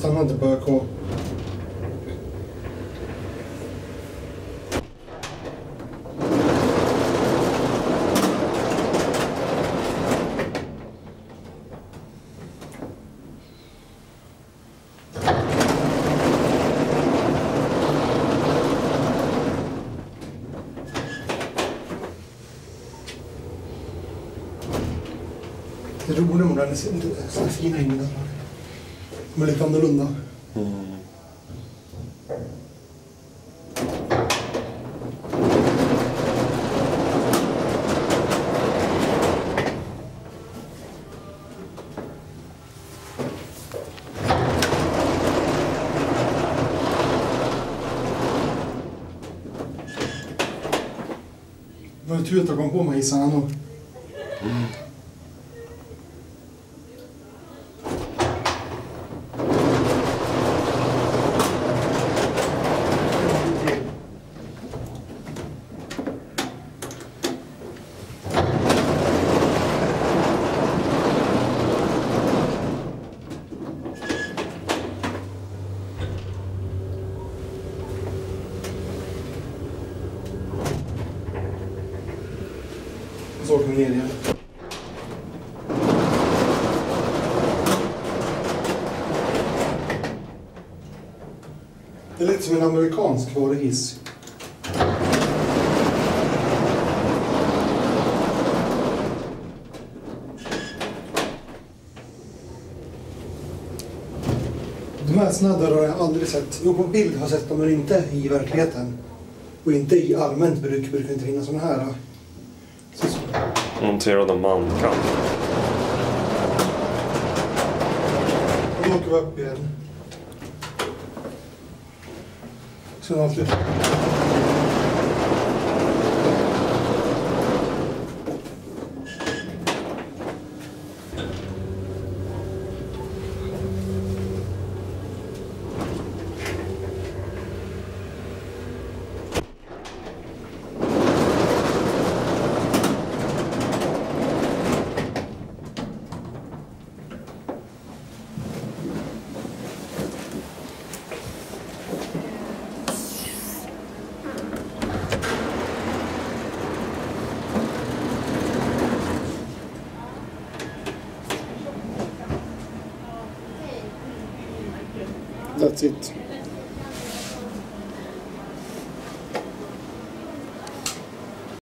stanna tillbaka och... Det är roligt med den fina himlen. Men lite annorlunda. Det var tur att jag kom på mig hissarna nog. Mm. Så åker vi. Det är lite som en amerikansk varuhiss. De här snaddarna har jag aldrig sett. Jo, på bild har jag sett dem, men inte i verkligheten. Och inte i allmänt bruk brukar det inte finnas såna här monterade så. Monterad då åker vi upp igen. Sen avslutar vi. That's it.